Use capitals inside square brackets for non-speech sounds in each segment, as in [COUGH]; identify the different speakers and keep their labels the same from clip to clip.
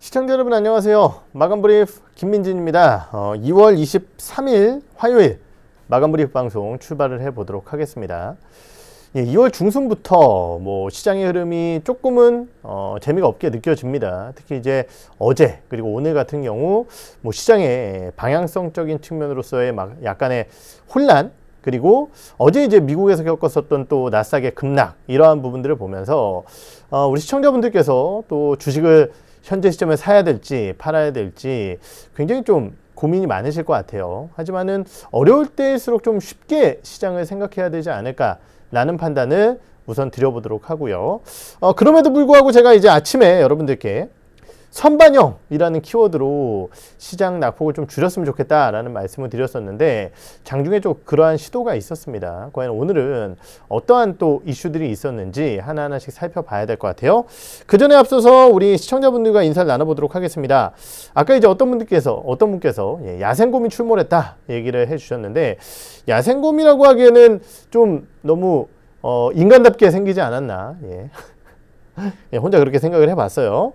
Speaker 1: 시청자 여러분 안녕하세요. 마감 brief 김민진입니다. 어, 2월 23일 화요일 마감 brief 방송 출발을 해 보도록 하겠습니다. 예, 2월 중순부터 뭐 시장의 흐름이 조금은 어, 재미가 없게 느껴집니다. 특히 이제 어제 그리고 오늘 같은 경우 뭐 시장의 방향성적인 측면으로서의 막 약간의 혼란 그리고 어제 이제 미국에서 겪었었던 또 나스닥의 급락 이러한 부분들을 보면서 어, 우리 시청자분들께서 또 주식을 현재 시점에 사야 될지 팔아야 될지 굉장히 좀 고민이 많으실 것 같아요. 하지만은 어려울 때일수록 좀 쉽게 시장을 생각해야 되지 않을까라는 판단을 우선 드려보도록 하고요. 어, 그럼에도 불구하고 제가 이제 아침에 여러분들께 선반영이라는 키워드로 시장 낙폭을 좀 줄였으면 좋겠다라는 말씀을 드렸었는데 장중에 좀 그러한 시도가 있었습니다. 과연 오늘은 어떠한 또 이슈들이 있었는지 하나하나씩 살펴봐야 될 것 같아요. 그 전에 앞서서 우리 시청자분들과 인사를 나눠보도록 하겠습니다. 아까 이제 어떤 분들께서 어떤 분께서 예, 야생곰이 출몰했다 얘기를 해주셨는데 야생곰이라고 하기에는 좀 너무 어, 인간답게 생기지 않았나 예. [LAUGHS] 예, 혼자 그렇게 생각을 해봤어요.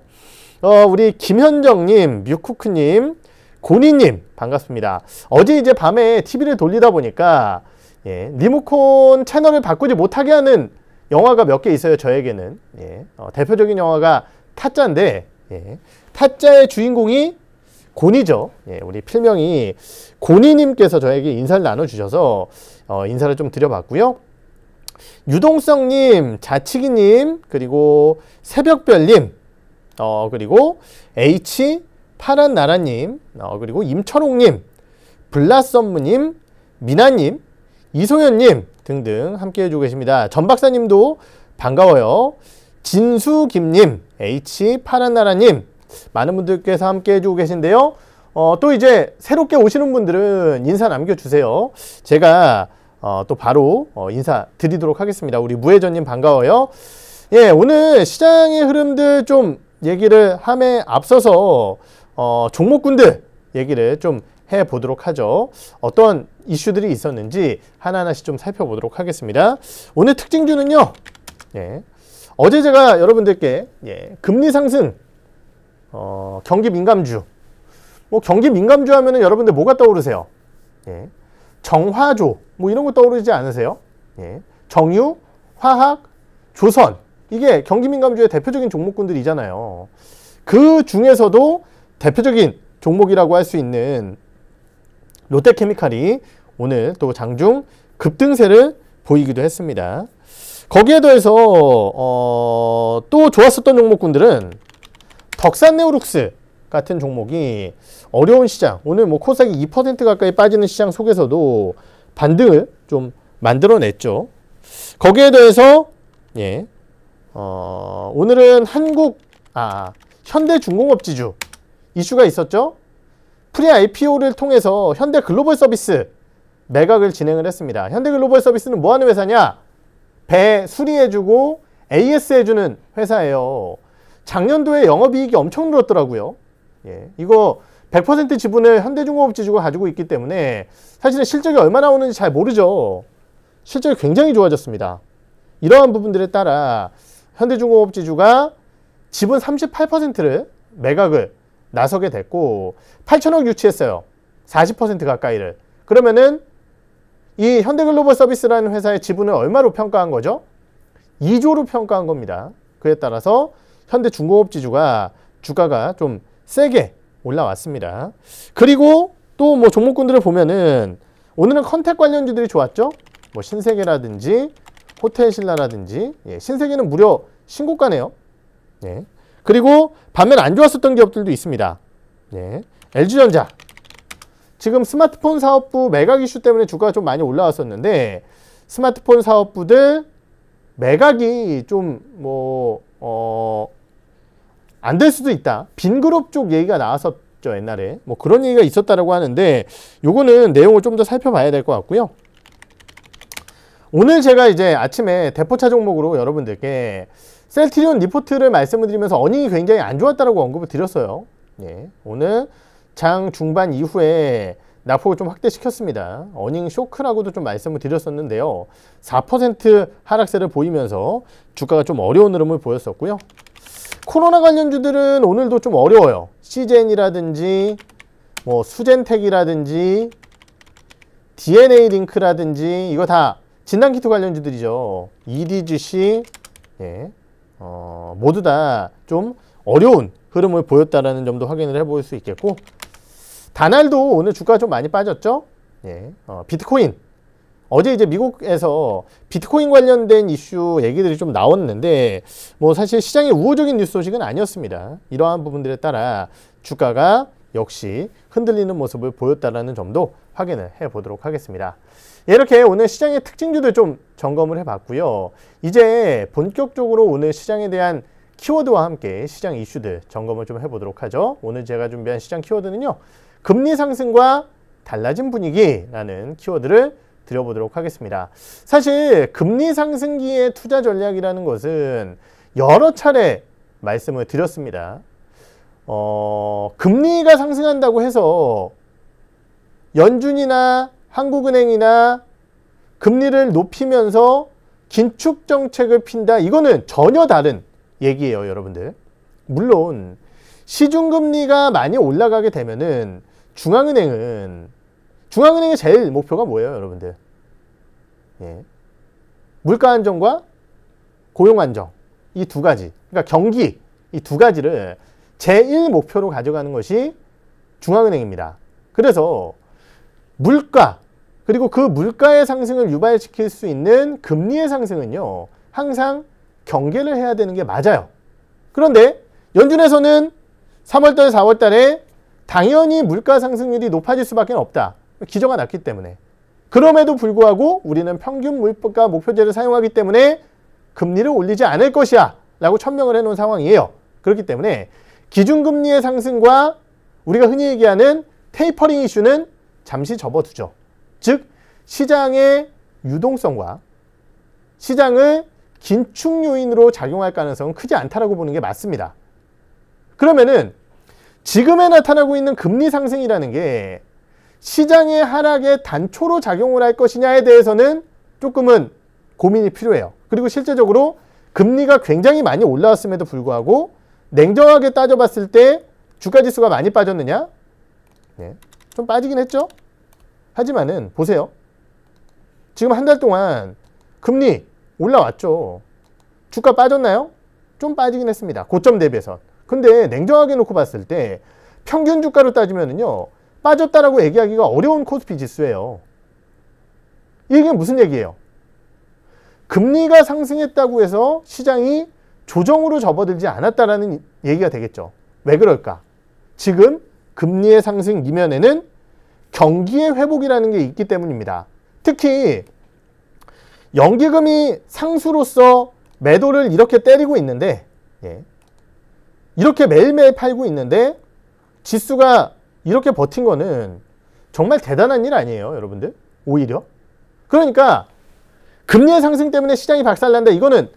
Speaker 1: 어, 우리 김현정님, 뮤쿠크님, 고니님 반갑습니다. 어제 이제 밤에 TV를 돌리다 보니까 예, 리모컨 채널을 바꾸지 못하게 하는 영화가 몇 개 있어요. 저에게는 예, 어, 대표적인 영화가 타짜인데 예, 타짜의 주인공이 고니죠. 예, 우리 필명이 고니님께서 저에게 인사를 나눠주셔서 어, 인사를 좀 드려봤고요. 유동성님, 자치기님, 그리고 새벽별님, 어, 그리고 H 파란 나라님, 어, 그리고 임철옥님, 블라썸무님, 미나님, 이소연님 등등 함께 해주고 계십니다. 전 박사님도 반가워요. 진수김님, H 파란 나라님, 많은 분들께서 함께 해주고 계신데요. 어, 또 이제 새롭게 오시는 분들은 인사 남겨주세요. 제가 어, 또 바로 어, 인사 드리도록 하겠습니다. 우리 무혜전님 반가워요. 예, 오늘 시장의 흐름들 좀 얘기를 함에 앞서서 어, 종목군들 얘기를 좀 해보도록 하죠. 어떤 이슈들이 있었는지 하나하나씩 좀 살펴보도록 하겠습니다. 오늘 특징주는요. 예, 어제 제가 여러분들께 예, 금리 상승, 어, 경기 민감주. 뭐 경기 민감주 하면은 여러분들 뭐가 떠오르세요? 예, 정화조 뭐 이런 거 떠오르지 않으세요? 예, 정유, 화학, 조선 이게 경기 민감주의 대표적인 종목군들이잖아요. 그 중에서도 대표적인 종목이라고 할 수 있는 롯데케미칼이 오늘 또 장중 급등세를 보이기도 했습니다. 거기에 더해서 어, 또 좋았었던 종목군들은 덕산네오룩스 같은 종목이 어려운 시장 오늘 뭐 코스닥이 2% 가까이 빠지는 시장 속에서도 반등을 좀 만들어냈죠. 거기에 더해서 예, 어, 오늘은 한국, 아, 현대중공업지주 이슈가 있었죠. pre IPO를 통해서 현대 글로벌 서비스 매각을 진행을 했습니다. 현대 글로벌 서비스는 뭐 하는 회사냐? 배 수리해주고 AS 해주는 회사예요. 작년도에 영업이익이 엄청 늘었더라고요. 예, 이거 100% 지분을 현대중공업지주가 가지고 있기 때문에 사실은 실적이 얼마나 오는지 잘 모르죠. 실적이 굉장히 좋아졌습니다. 이러한 부분들에 따라 현대중공업 지주가 지분 38%를 매각을 나서게 됐고 8천억 유치했어요. 40% 가까이를. 그러면은 이 현대글로벌 서비스라는 회사의 지분을 얼마로 평가한 거죠? 2조로 평가한 겁니다. 그에 따라서 현대중공업 지주가 주가가 좀 세게 올라왔습니다. 그리고 또 뭐 종목군들을 보면은 오늘은 컨택 관련주들이 좋았죠? 뭐 신세계라든지 호텔신라라든지 예, 신세계는 무려 신고가네요. 예. 그리고 반면 안 좋았었던 기업들도 있습니다. 예. LG전자 지금 스마트폰 사업부 매각 이슈 때문에 주가가 좀 많이 올라왔었는데 스마트폰 사업부들 매각이 좀뭐 어, 안 될 수도 있다. 빈그룹 쪽 얘기가 나왔었죠 옛날에 뭐 그런 얘기가 있었다라고 하는데 요거는 내용을 좀 더 살펴봐야 될 것 같고요. 오늘 제가 이제 아침에 대포차 종목으로 여러분들께 셀트리온 리포트를 말씀을 드리면서 earning이 굉장히 안 좋았다고 언급을 드렸어요. 예, 오늘 장 중반 이후에 낙폭을 좀 확대시켰습니다. 어닝 쇼크라고도 좀 말씀을 코로나 관련주들은 오늘도 좀 어려워요. 시젠이라든지 뭐 수젠텍이라든지 DNA 링크라든지 이거 다 진단키트 관련주들이죠. EDGC 예, 어, 모두 다 좀 어려운 흐름을 보였다라는 점도 확인을 해볼 수 있겠고 다날도 오늘 주가 좀 많이 빠졌죠. 예, 어, 비트코인 어제 이제 미국에서 비트코인 관련된 이슈 얘기들이 좀 나왔는데 뭐 사실 시장의 우호적인 뉴스 소식은 아니었습니다. 이러한 부분들에 따라 주가가 역시 흔들리는 모습을 보였다라는 점도 확인을 해 보도록 하겠습니다. 이렇게 오늘 시장의 특징주들 좀 점검을 해봤고요. 이제 본격적으로 오늘 시장에 대한 키워드와 함께 시장 이슈들 점검을 좀 해보도록 하죠. 오늘 제가 준비한 시장 키워드는요. 금리 상승과 달라진 분위기라는 키워드를 드려보도록 하겠습니다. 사실 금리 상승기의 투자 전략이라는 것은 여러 차례 말씀을 드렸습니다. 어, 금리가 상승한다고 해서 연준이나 한국은행이나 금리를 높이면서 긴축 정책을 핀다. 이거는 전혀 다른 얘기예요, 여러분들. 물론 시중금리가 많이 올라가게 되면은 중앙은행은 중앙은행의 제일 목표가 뭐예요, 여러분들? 예. 물가 안정과 고용 안정 이 두 가지. 그러니까 경기 이 두 가지를 제1 목표로 가져가는 것이 중앙은행입니다. 그래서 물가 그리고 그 물가의 상승을 유발시킬 수 있는 금리의 상승은요. 항상 경계를 해야 되는 게 맞아요. 그런데 연준에서는 3월달, 4월달에 당연히 물가 상승률이 높아질 수밖에 없다. 기저가 났기 때문에. 그럼에도 불구하고 우리는 평균 물가 목표제를 사용하기 때문에 금리를 올리지 않을 것이야 라고 천명을 해놓은 상황이에요. 그렇기 때문에 기준금리의 상승과 우리가 흔히 얘기하는 테이퍼링 이슈는 잠시 접어두죠. 즉 시장의 유동성과 시장을 긴축 요인으로 작용할 가능성은 크지 않다라고 보는 게 맞습니다. 그러면은 지금에 나타나고 있는 금리 상승이라는 게 시장의 하락에 단초로 작용을 할 것이냐에 대해서는 조금은 고민이 필요해요. 그리고 실제적으로 금리가 굉장히 많이 올라왔음에도 불구하고 냉정하게 따져봤을 때 주가지수가 많이 빠졌느냐? 네, 좀 빠지긴 했죠. 하지만은 보세요. 지금 한 달 동안 금리 올라왔죠. 주가 빠졌나요? 좀 빠지긴 했습니다. 고점 대비해서. 근데 냉정하게 놓고 봤을 때 평균 주가로 따지면은요. 빠졌다라고 얘기하기가 어려운 코스피 지수예요. 이게 무슨 얘기예요? 금리가 상승했다고 해서 시장이 조정으로 접어들지 않았다라는 얘기가 되겠죠. 왜 그럴까? 지금 금리의 상승 이면에는 경기의 회복이라는 게 있기 때문입니다. 특히 연기금이 상수로서 매도를 이렇게 때리고 있는데 예. 이렇게 매일매일 팔고 있는데 지수가 이렇게 버틴 거는 정말 대단한 일 아니에요, 여러분들? 오히려. 그러니까 금리의 상승 때문에 시장이 박살난다. 이거는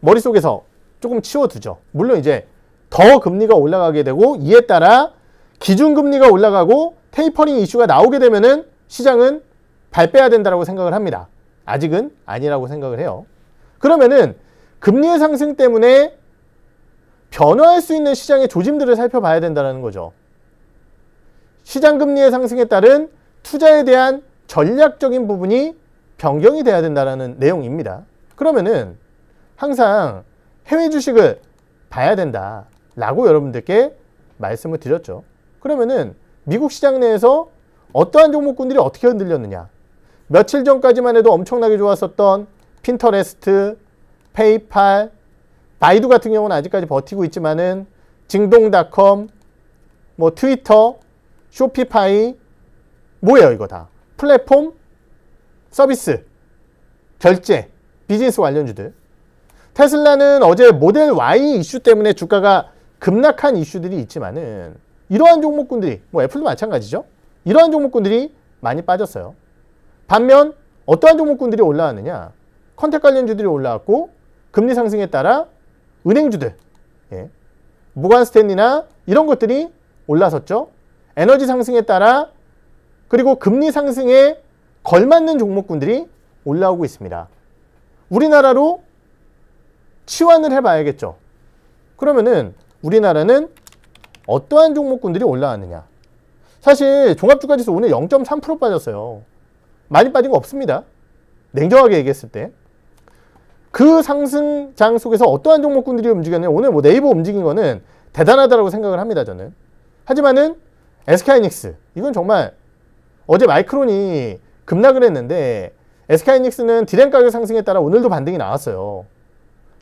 Speaker 1: 머릿속에서 조금 치워두죠. 물론 이제 더 금리가 올라가게 되고 이에 따라 기준금리가 올라가고 테이퍼링 이슈가 나오게 되면은 시장은 발 빼야 된다고 생각을 합니다. 아직은 아니라고 생각을 해요. 그러면은 금리의 상승 때문에 변화할 수 있는 시장의 조짐들을 살펴봐야 된다는 거죠. 시장 금리의 상승에 따른 투자에 대한 전략적인 부분이 변경이 돼야 된다는 내용입니다. 그러면은 항상 해외 주식을 봐야 된다라고 여러분들께 말씀을 드렸죠. 그러면은 미국 시장 내에서 어떠한 종목군들이 어떻게 흔들렸느냐. 며칠 전까지만 해도 엄청나게 좋았었던 핀터레스트, 페이팔, 바이두 같은 경우는 아직까지 버티고 있지만은 징동닷컴, 뭐 트위터, Shopify 뭐예요 이거 다 플랫폼 서비스 결제 비즈니스 관련주들 테슬라는 어제 Model Y 이슈 때문에 주가가 급락한 이슈들이 있지만은 이러한 종목군들이 뭐 애플도 마찬가지죠 이러한 종목군들이 많이 빠졌어요 반면 어떠한 종목군들이 올라왔느냐 contact 관련주들이 올라왔고 금리 상승에 따라 은행주들 예. 무관스탠리나 이런 것들이 올라섰죠 에너지 상승에 따라 그리고 금리 상승에 걸맞는 종목군들이 올라오고 있습니다. 우리나라로 치환을 해봐야겠죠. 그러면은 우리나라는 어떠한 종목군들이 올라왔느냐? 사실 종합주가지수 오늘 0.3% 빠졌어요. 많이 빠진 거 없습니다. 냉정하게 얘기했을 때. 그 상승장 속에서 어떠한 종목군들이 움직였냐 오늘 뭐 네이버 움직인 거는 대단하다고 생각을 합니다 저는 하지만은 SK하이닉스 이건 정말 어제 마이크론이 급락을 했는데 SK하이닉스는 디램 가격 상승에 따라 오늘도 반등이 나왔어요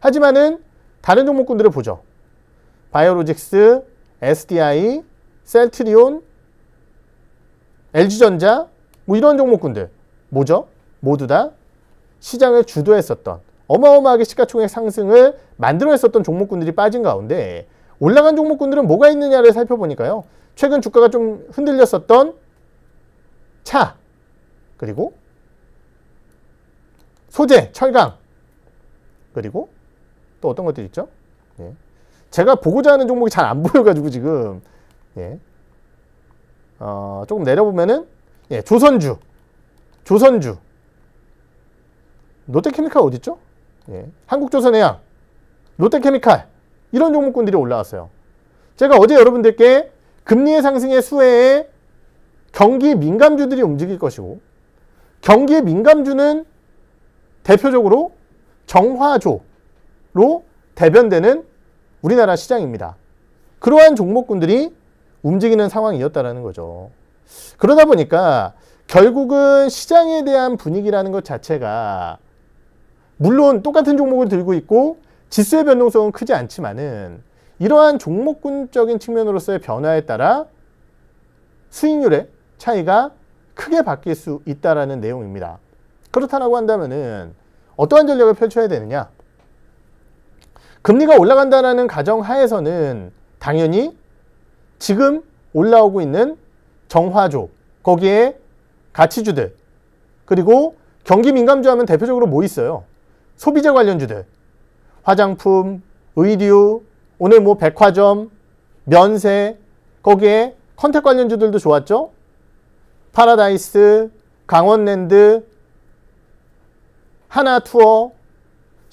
Speaker 1: 하지만은 다른 종목군들을 보죠 바이오로직스, SDI, 셀트리온, LG전자 뭐 이런 종목군들 뭐죠? 모두 다 시장을 주도했었던 어마어마하게 시가총액 상승을 만들어냈었던 종목군들이 빠진 가운데 올라간 종목군들은 뭐가 있느냐를 살펴보니까요. 최근 주가가 좀 흔들렸었던 차 그리고 소재, 철강 그리고 또 어떤 것들 있죠? 예. 제가 보고자 하는 종목이 잘 안 보여가지고 지금 예. 어, 조금 내려보면은 예, 조선주, 조선주, 롯데케미칼 어딨죠? 예. 한국조선해양, 롯데케미칼 이런 종목군들이 올라왔어요. 제가 어제 여러분들께 금리의 상승의 수혜에 경기 민감주들이 움직일 것이고 경기의 민감주는 대표적으로 정화조로 대변되는 우리나라 시장입니다. 그러한 종목군들이 움직이는 상황이었다는 거죠. 그러다 보니까 결국은 시장에 대한 분위기라는 것 자체가 물론 똑같은 종목을 들고 있고 지수의 변동성은 크지 않지만은 이러한 종목군적인 측면으로서의 변화에 따라 수익률의 차이가 크게 바뀔 수 있다라는 내용입니다. 그렇다고 한다면은 어떠한 전략을 펼쳐야 되느냐? 금리가 올라간다는 가정 하에서는 당연히 지금 올라오고 있는 정화조, 거기에 가치주들, 그리고 경기 민감주 하면 대표적으로 뭐 있어요? 소비재 관련주들 화장품, 의류, 오늘 뭐 백화점, 면세 거기에 컨택 관련주들도 좋았죠. 파라다이스, 강원랜드, 하나투어,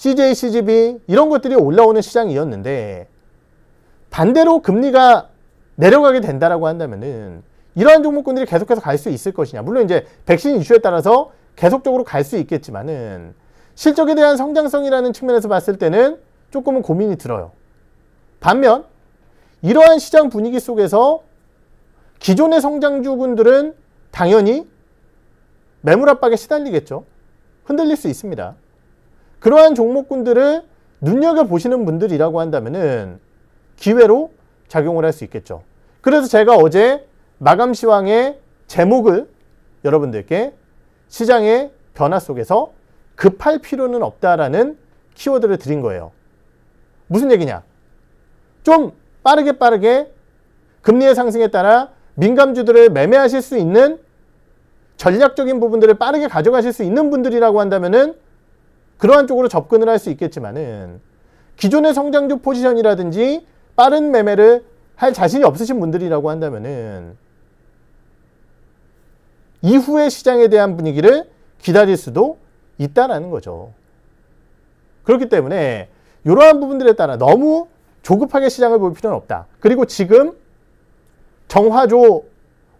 Speaker 1: CJ, CGV 이런 것들이 올라오는 시장이었는데 반대로 금리가 내려가게 된다라고 한다면은 이러한 종목군들이 계속해서 갈 수 있을 것이냐. 물론 이제 백신 이슈에 따라서 계속적으로 갈 수 있겠지만은 실적에 대한 성장성이라는 측면에서 봤을 때는 조금은 고민이 들어요. 반면 이러한 시장 분위기 속에서 기존의 성장주군들은 당연히 매물 압박에 시달리겠죠. 흔들릴 수 있습니다. 그러한 종목군들을 눈여겨보시는 분들이라고 한다면 기회로 작용을 할 수 있겠죠. 그래서 제가 어제 마감 시황의 제목을 여러분들께 시장의 변화 속에서 급할 필요는 없다라는 키워드를 드린 거예요. 무슨 얘기냐? 좀 빠르게 빠르게 금리의 상승에 따라 민감주들을 매매하실 수 있는 전략적인 부분들을 빠르게 가져가실 수 있는 분들이라고 한다면은 그러한 쪽으로 접근을 할 수 있겠지만은 기존의 성장주 포지션이라든지 빠른 매매를 할 자신이 없으신 분들이라고 한다면은 이후의 시장에 대한 분위기를 기다릴 수도 있다라는 거죠. 그렇기 때문에 이러한 부분들에 따라 너무 조급하게 시장을 볼 필요는 없다. 그리고 지금 정화조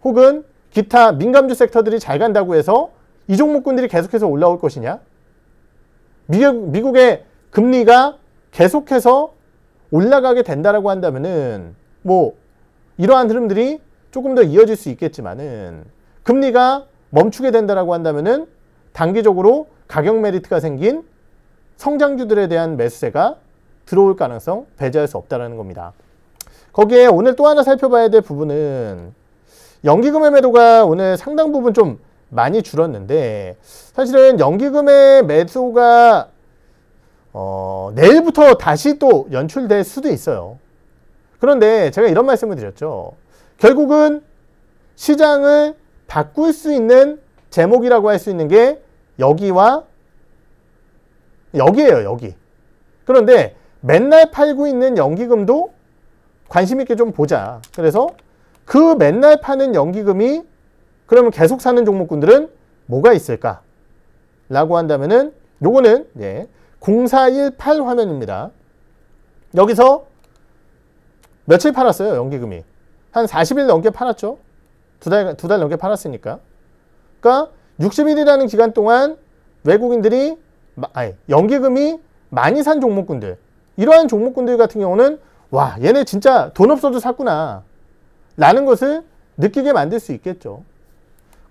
Speaker 1: 혹은 기타 민감주 섹터들이 잘 간다고 해서 이 종목군들이 계속해서 올라올 것이냐? 미국, 미국 의 금리가 계속해서 올라가게 된다라고 한다면은 뭐 이러한 흐름들이 조금 더 이어질 수 있겠지만은 금리가 멈추게 된다라고 한다면은 단기적으로 가격 메리트가 생긴 성장주들에 대한 매수세가 들어올 가능성 배제할 수 없다는 겁니다. 거기에 오늘 또 하나 살펴봐야 될 부분은 연기금의 매도가 오늘 상당 부분 좀 많이 줄었는데 사실은 연기금의 매수가 어, 내일부터 다시 또 연출될 수도 있어요. 그런데 제가 이런 말씀을 드렸죠. 결국은 시장을 바꿀 수 있는 제목이라고 할 수 있는 게 여기와 여기에요, 여기. 그런데 맨날 팔고 있는 연기금도 관심 있게 좀 보자. 그래서 그 맨날 파는 연기금이 그러면 계속 사는 종목군들은 뭐가 있을까? 라고 한다면은 요거는 예, 0418 화면입니다. 여기서 며칠 팔았어요, 연기금이. 한 40일 넘게 팔았죠. 두 달, 두 달 넘게 팔았으니까. 그러니까 60일이라는 기간 동안 외국인들이, 아니, 연기금이 많이 산 종목군들. 이러한 종목군들 같은 경우는, 와, 얘네 진짜 돈 없어도 샀구나. 라는 것을 느끼게 만들 수 있겠죠.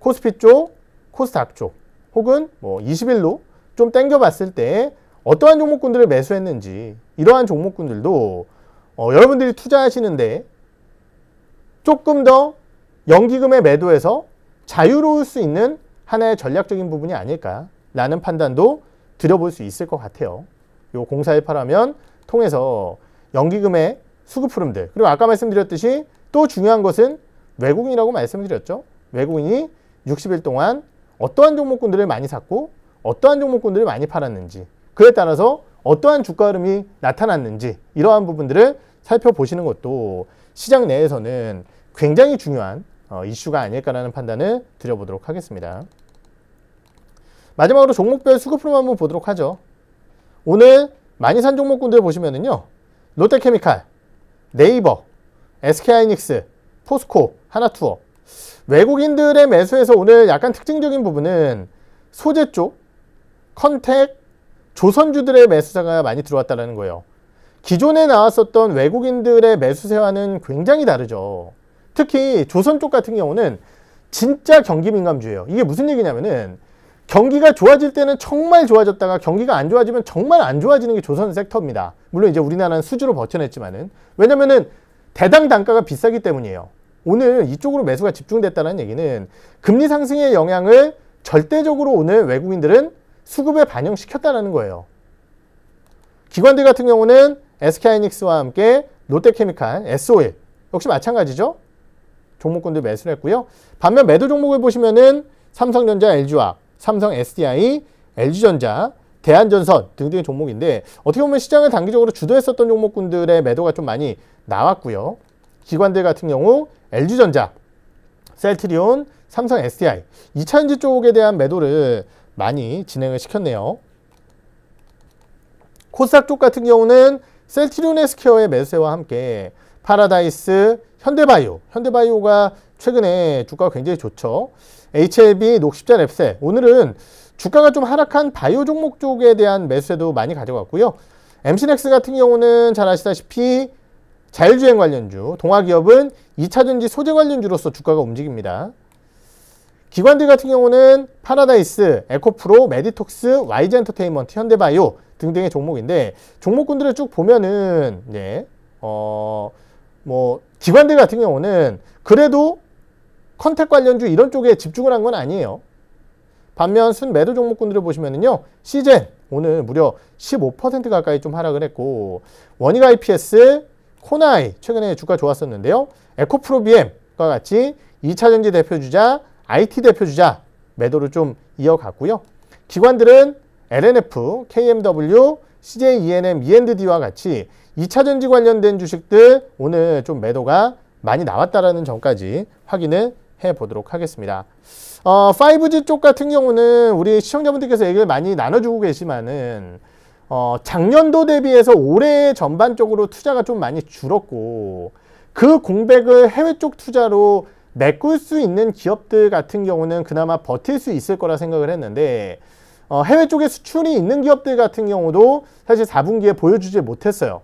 Speaker 1: 코스피 쪽, 코스닥 쪽, 혹은 뭐 20일로 좀 땡겨봤을 때 어떠한 종목군들을 매수했는지 이러한 종목군들도 어, 여러분들이 투자하시는데 조금 더 연기금의 매도에서 자유로울 수 있는 하나의 전략적인 부분이 아닐까라는 판단도 드려볼 수 있을 것 같아요. 요 0418하면 통해서 연기금의 수급 흐름들 그리고 아까 말씀드렸듯이 또 중요한 것은 외국인이라고 말씀드렸죠. 외국인이 60일 동안 어떠한 종목군들을 많이 샀고 어떠한 종목군들을 많이 팔았는지 그에 따라서 어떠한 주가 흐름이 나타났는지 이러한 부분들을 살펴보시는 것도 시장 내에서는 굉장히 중요한 어, 이슈가 아닐까라는 판단을 드려보도록 하겠습니다. 마지막으로 종목별 수급 흐름 한번 보도록 하죠. 오늘 많이 산 종목군들 보시면은요. 롯데케미칼, 네이버, SK하이닉스, 포스코, 하나투어 외국인들의 매수에서 오늘 약간 특징적인 부분은 소재 쪽, 컨택, 조선주들의 매수자가 많이 들어왔다는 거예요. 기존에 나왔었던 외국인들의 매수세와는 굉장히 다르죠. 특히 조선 쪽 같은 경우는 진짜 경기 민감주예요. 이게 무슨 얘기냐면은 경기가 좋아질 때는 정말 좋아졌다가 경기가 안 좋아지면 정말 안 좋아지는 게 조선 섹터입니다. 물론 이제 우리나라는 수주로 버텨냈지만은 왜냐면은 대당 단가가 비싸기 때문이에요. 오늘 이쪽으로 매수가 집중됐다는 얘기는 금리 상승의 영향을 절대적으로 오늘 외국인들은 수급에 반영시켰다는 거예요. 기관들 같은 경우는 SK하이닉스와 함께 롯데케미칼, SOL 역시 마찬가지죠. 종목군들 매수를 했고요. 반면 매도 종목을 보시면은 삼성전자, LG화학, 삼성 SDI, LG전자, 대한전선 등등의 종목인데 어떻게 보면 시장을 단기적으로 주도했었던 종목군들의 매도가 좀 많이 나왔고요. 기관들 같은 경우 LG전자, 셀트리온, 삼성 SDI 2차전지 쪽에 대한 매도를 많이 진행을 시켰네요. 코스닥 쪽 같은 경우는 셀트리온 헬스케어의 매수와 함께 파라다이스, 현대바이오, 현대바이오가 최근에 주가가 굉장히 좋죠. HLB, 녹십자 랩셀 오늘은 주가가 좀 하락한 바이오 종목 쪽에 대한 매수에도 많이 가져갔고요. MC넥스 같은 경우는 잘 아시다시피 자율주행 관련주, 동화기업은 2차전지 소재 관련주로서 주가가 움직입니다. 기관들 같은 경우는 파라다이스, 에코프로, 메디톡스, YG 엔터테인먼트, 현대바이오 등등의 종목인데 종목군들을 쭉 보면은 네, 어, 뭐 기관들 같은 경우는 그래도 컨택 관련주 이런 쪽에 집중을 한 건 아니에요. 반면 순 매도 종목군들을 보시면은요. 시젠 오늘 무려 15% 가까이 좀 하락을 했고 원익 IPS, 코나이 최근에 주가 좋았었는데요. 에코프로비엠과 같이 2차전지 대표주자, IT 대표주자 매도를 좀 이어갔고요. 기관들은 LNF, KMW, CJ ENM, ENDD와 같이 2차전지 관련된 주식들 오늘 좀 매도가 많이 나왔다라는 점까지 확인을 해 보도록 하겠습니다. 어, 5G 쪽 같은 경우는 우리 시청자분들께서 얘기를 많이 나눠주고 계시만은 어, 작년도 대비해서 올해 전반적으로 투자가 좀 많이 줄었고 그 공백을 해외 쪽 투자로 메꿀 수 있는 기업들 같은 경우는 그나마 버틸 수 있을 거라 생각을 했는데 어, 해외 쪽에 수출이 있는 기업들 같은 경우도 사실 4분기에 보여주지 못했어요.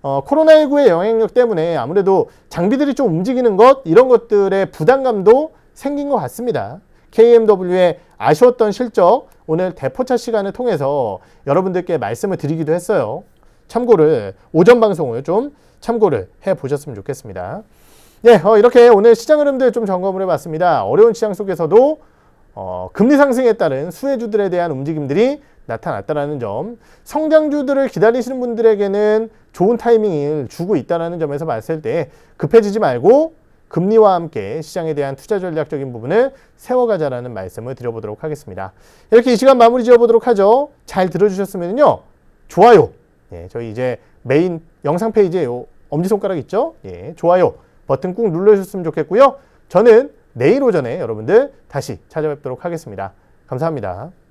Speaker 1: 어, 코로나19의 영향력 때문에 아무래도 장비들이 좀 움직이는 것 이런 것들의 부담감도 생긴 것 같습니다. KMW의 아쉬웠던 실적 오늘 대포차 시간을 통해서 여러분들께 말씀을 드리기도 했어요. 참고를 오전 방송을 좀 참고를 해 보셨으면 좋겠습니다. 네, 어, 이렇게 오늘 시장 흐름들 좀 점검을 해봤습니다. 어려운 시장 속에서도 어, 금리 상승에 따른 수혜주들에 대한 움직임들이 나타났다는 점, 성장주들을 기다리시는 분들에게는 좋은 타이밍을 주고 있다는 점에서 봤을 때 급해지지 말고 금리와 함께 시장에 대한 투자 전략적인 부분을 세워가자라는 말씀을 드려보도록 하겠습니다. 이렇게 이 시간 마무리 지어보도록 하죠. 잘 들어주셨으면요. 좋아요. 예, 저희 이제 메인 영상 페이지에 요 엄지손가락 있죠? 예, 좋아요 버튼 꾹 눌러주셨으면 좋겠고요. 저는 내일 오전에 여러분들 다시 찾아뵙도록 하겠습니다. 감사합니다.